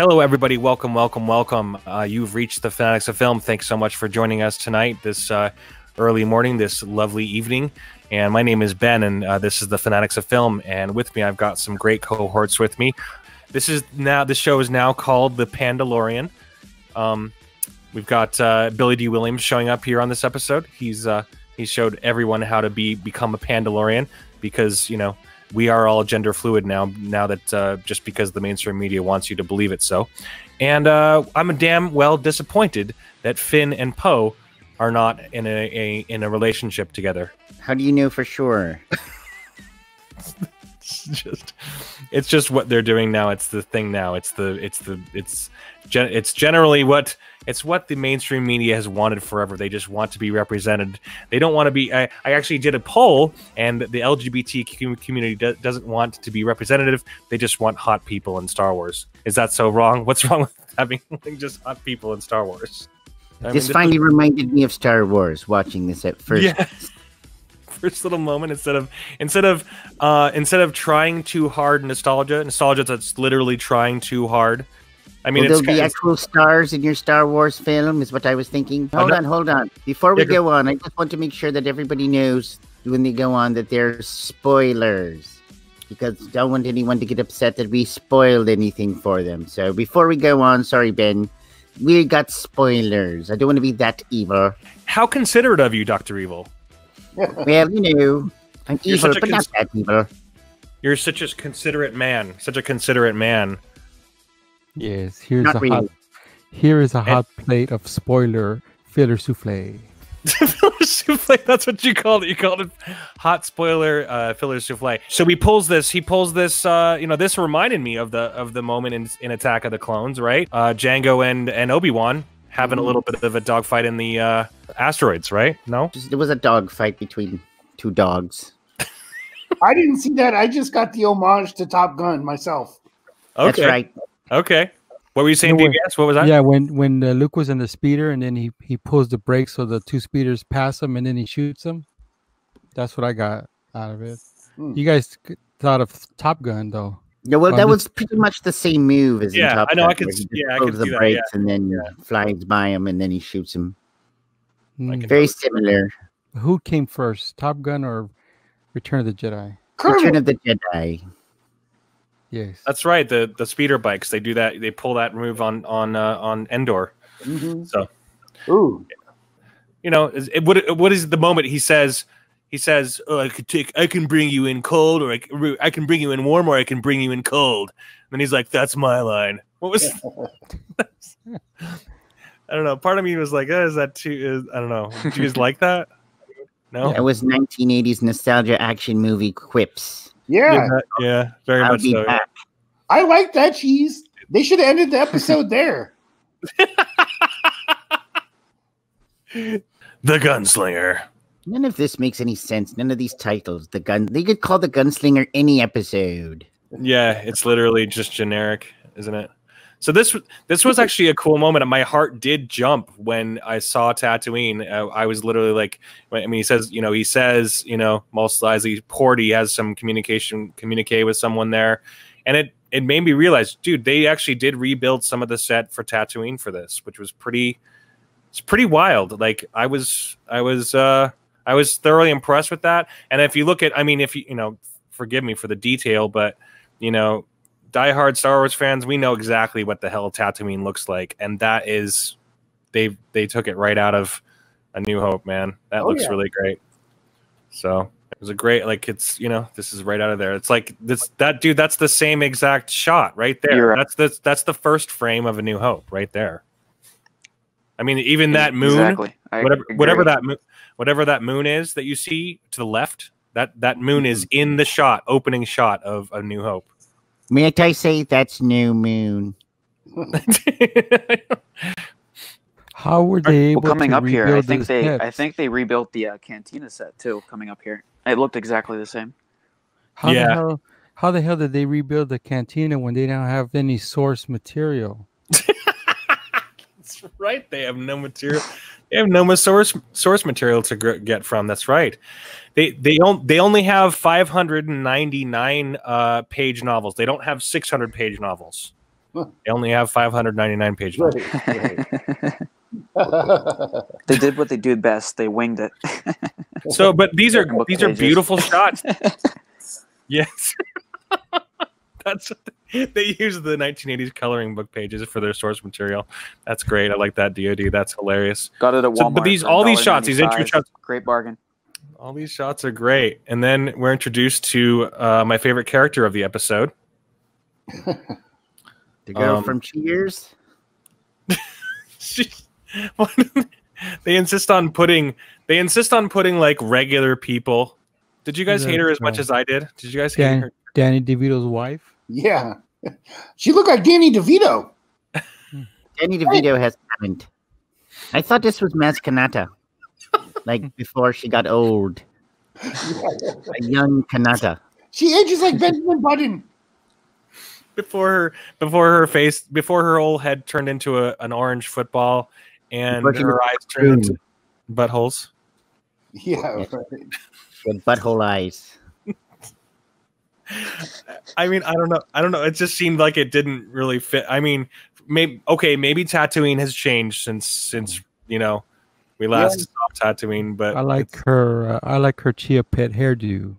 Hello, everybody. Welcome, welcome, welcome. Uh, you've reached the Fanatics of Film. Thanks so much for joining us tonight, this uh, early morning, this lovely evening. And my name is Ben, and uh, this is the Fanatics of Film. And with me, I've got some great cohorts with me. This is now this show is now called the Pandalorian. Um, we've got uh, Billy D. Williams showing up here on this episode. He's uh, he showed everyone how to be become a Pandalorian because you know we are all gender fluid now. Now that uh, just because the mainstream media wants you to believe it so, and uh, I'm a damn well disappointed that Finn and Poe are not in a, a in a relationship together. How do you know for sure? it's just it's just what they're doing now. It's the thing now. It's the it's the it's gen, it's generally what it's what the mainstream media has wanted forever. They just want to be represented. They don't want to be. I, I actually did a poll, and the LGBT community do, doesn't want to be representative. They just want hot people in Star Wars. Is that so wrong? What's wrong with having just hot people in Star Wars? I this mean, finally this reminded me of Star Wars watching this at first. Yeah. first little moment instead of instead of uh instead of trying too hard nostalgia nostalgia that's literally trying too hard I mean, Will there be actual stars in your Star Wars film? Is what I was thinking. Hold on, hold on. Before we yeah, go on, I just want to make sure that everybody knows when they go on that there's spoilers, because don't want anyone to get upset that we spoiled anything for them. So before we go on, sorry Ben, we got spoilers. I don't want to be that evil. How considerate of you, Doctor Evil. Well, you know, I'm You're evil, but not that evil. You're such a considerate man. Such a considerate man. Yes, here's Not a really. hot. Here is a hot plate of spoiler filler souffle. filler souffle. That's what you called it. You called it hot spoiler uh, filler souffle. So he pulls this. He pulls this. Uh, you know, this reminded me of the of the moment in, in Attack of the Clones, right? Uh, Jango and and Obi Wan having mm. a little bit of a dogfight in the uh, asteroids, right? No, it was a dog fight between two dogs. I didn't see that. I just got the homage to Top Gun myself. Okay. That's right. Okay. What were you saying, when, What was that? Yeah, when when uh, Luke was in the speeder and then he he pulls the brakes so the two speeders pass him and then he shoots them. That's what I got out of it. Hmm. You guys thought of Top Gun though. Yeah, well, that was pretty much the same move as yeah, in Top I know. Gun, I can. Yeah, I can the brakes that, yeah. and then yeah. flies by him and then he shoots him. Mm. Very similar. Who came first, Top Gun or Return of the Jedi? Return of the Jedi. Yes, that's right. The the speeder bikes they do that. They pull that move on on uh, on Endor. Mm-hmm. So, ooh, you know, it, what what is the moment he says? He says, "Oh, I could take. I can bring you in cold, or I, I can bring you in warm, or I can bring you in cold." And then he's like, "That's my line." What was? I don't know. Part of me was like, oh, "Is that too?" Is, I don't know. Did you guys like that? No, it was 1980s nostalgia action movie quips. Yeah. Yeah, yeah very I'll much so. Back. I like that cheese. They should have ended the episode there. the gunslinger. None of this makes any sense. None of these titles. The gun they could call the gunslinger any episode. Yeah, it's literally just generic, isn't it? So this this was actually a cool moment. My heart did jump when I saw Tatooine. Uh, I was literally like, I mean, he says, you know, he says, you know, most likely Porty has some communication, communicate with someone there, and it it made me realize, dude, they actually did rebuild some of the set for Tatooine for this, which was pretty, it's pretty wild. Like I was, I was, uh, I was thoroughly impressed with that. And if you look at, I mean, if you, you know, forgive me for the detail, but you know, diehard Star Wars fans, we know exactly what the hell Tatooine looks like, and that is they they took it right out of A New Hope, man. That oh, looks yeah. really great. So it was a great like it's you know this is right out of there. It's like this that dude. That's the same exact shot right there. Right. That's the that's the first frame of A New Hope right there. I mean, even that moon, exactly. whatever agree. whatever that whatever that moon is that you see to the left, that that moon is mm-hmm. in the shot, opening shot of A New Hope. May I say that's New Moon? How were they able well, coming to up here? I think they heads? I think they rebuilt the uh, cantina set too. Coming up here, it looked exactly the same. How yeah. The hell, how the hell did they rebuild the cantina when they don't have any source material? That's right. They have no material. They have no source source material to get from. That's right. They they don't they only have 599 uh, page novels. They don't have 600 page novels. They only have 599 page Right, right. They did what they do best. They winged it. So, but these are Book these are beautiful shots. Yes. That's they use the 1980s coloring book pages for their source material. That's great. I like that DoD. That's hilarious. Got it at Walmart. So, but these- all these shots, these intro shots- great bargain. All these shots are great. And then we're introduced to uh, my favorite character of the episode. The girl Um, from Cheers. She- they insist on putting they insist on putting like regular people. Did you guys Yeah, hate her as much as I did? Did you guys hate Dan, her? Danny DeVito's wife. yeah. She looked like Danny DeVito. Danny DeVito has talent. I thought this was Maz Kanata. Like before she got old. A young Kanata. She ages like Benjamin Button. before her before her face before her whole head turned into a, an orange football and her eyes turned into buttholes. Yeah. Right. Butthole eyes. I mean, I don't know. I don't know. It just seemed like it didn't really fit. I mean, maybe okay, maybe Tatooine has changed since since you know we last saw Tatooine, but I like her. Uh, I like her Chia Pet hairdo.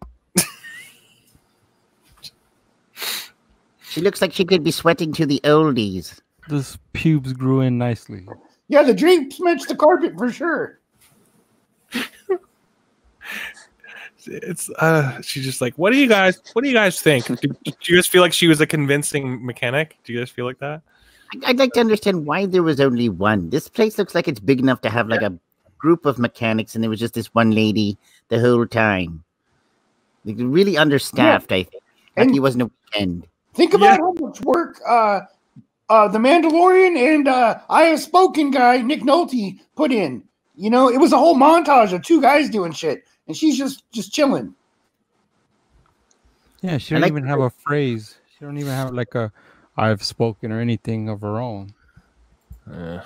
She looks like she could be sweating to the oldies. This pubes grew in nicely. Yeah, the drapes match the carpet for sure. It's uh she's just like, what do you guys what do you guys think? Do, do you guys feel like she was a convincing mechanic? Do you guys feel like that? I- I'd like to understand why there was only one. This place looks like it's big enough to have like a group of mechanics, and there was just this one lady the whole time. Like, really understaffed, I think. Like And- he wasn't a weekend. Think about how much work uh, uh, the Mandalorian and uh, I have spoken guy Nick Nolte put in. You know, it was a whole montage of two guys doing shit, and she's just just chilling. Yeah, she I don't like even the- have a phrase. She don't even have like a I've spoken or anything of her own. Uh,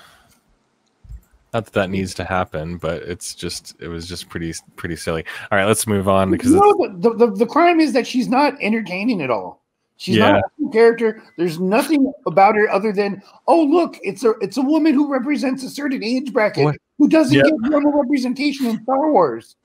not that that needs to happen, but it's just it was just pretty pretty silly. All right, let's move on because You it's- know, the, the, the, the crime is that she's not entertaining at all. She's not a cool character. There's nothing about her other than, oh look, it's a it's a woman who represents a certain age bracket What? who doesn't Yeah. get normal representation in Star Wars.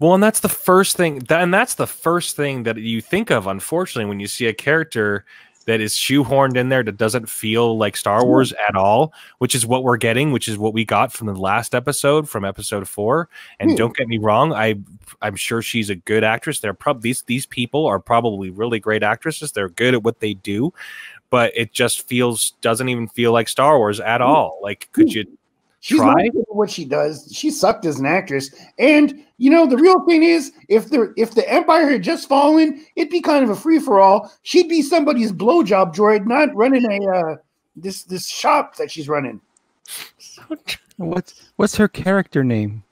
Well, and that's the first thing that and that's the first thing that you think of, unfortunately, when you see a character that is shoehorned in there that doesn't feel like Star Wars at all, which is what we're getting, which is what we got from the last episode, from episode four. And Hmm. don't get me wrong, I I'm sure she's a good actress. They're probably these these people are probably really great actresses. They're good at what they do, but it just feels doesn't even feel like Star Wars at all. Like, could you? She's Try? not good at what she does. She sucked as an actress. And you know, the real thing is, if the if the Empire had just fallen, it'd be kind of a free for all. She'd be somebody's blowjob droid, not running a uh, this this shop that she's running. What's what's her character name?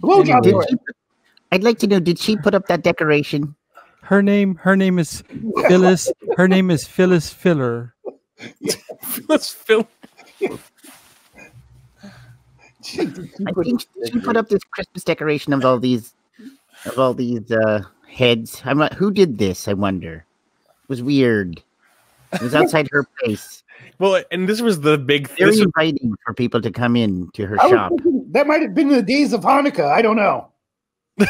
Blowjob Did droid. she, I'd like to know, did she put up that decoration? Her name her name is Phyllis. Her name is Phyllis Filler. Let's film. She- she I think she put up this Christmas decoration of all these of all these uh heads. I'm not who did this, I wonder. It was weird. It was outside her place. Well, and this was the big. Very This was, inviting for people to come in to her I shop. thinking that might have been the days of Hanukkah. I don't know.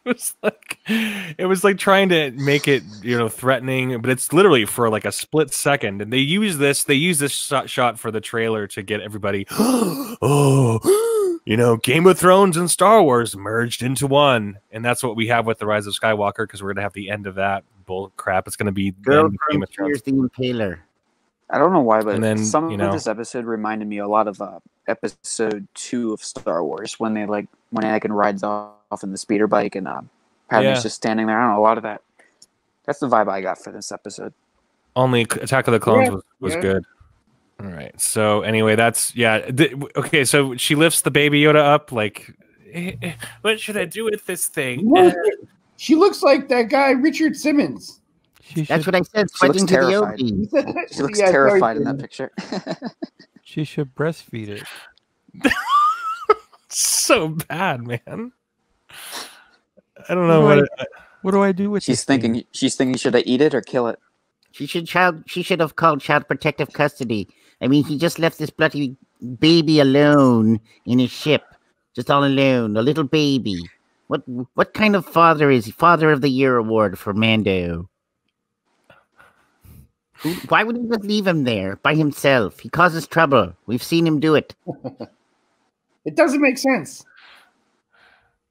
it was like it was like trying to make it you know threatening, but it's literally for like a split second. And they use this. They use this shot, shot for the trailer to get everybody. oh, you know, Game of Thrones and Star Wars merged into one, and that's what we have with the Rise of Skywalker because we're gonna have the end of that bull crap. It's gonna be the Girl end of Game of Thrones. The Impaler. I don't know why, but then, some you of this episode reminded me a lot of uh, episode two of Star Wars when they like when Anakin rides off in the speeder bike and uh, Padme's Yeah. just standing there. I don't know a lot of that. That's the vibe I got for this episode. Only Attack of the Clones Yeah, was, was yeah. good. All right. So anyway, that's yeah. th- okay. So she lifts the baby Yoda up. Like, "Eh, eh, what should I do with this thing? What? She looks like that guy Richard Simmons. She That's should what I said, She looks sweating terrified. He oldies. said that- She looks yeah, sorry, terrified in that picture. she should breastfeed it. so bad, man. I don't know what. It, What do I do with she's this thing? thinking she's thinking should I eat it or kill it? She should child. She should have called child protective custody. I mean, he just left this bloody baby alone in his ship, just all alone, a little baby. What what kind of father is he? Father of the Year award for Mando? Who, why would he just leave him there by himself? He causes trouble. We've seen him do it. it doesn't make sense.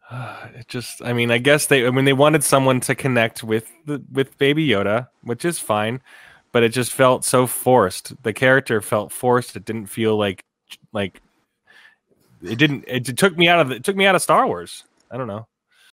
It just, I mean, I guess they, I mean, they wanted someone to connect with the with Baby Yoda, which is fine, but it just felt so forced. The character felt forced. It didn't feel like, like, it didn't. It, took me out of it took me out of Star Wars. I don't know.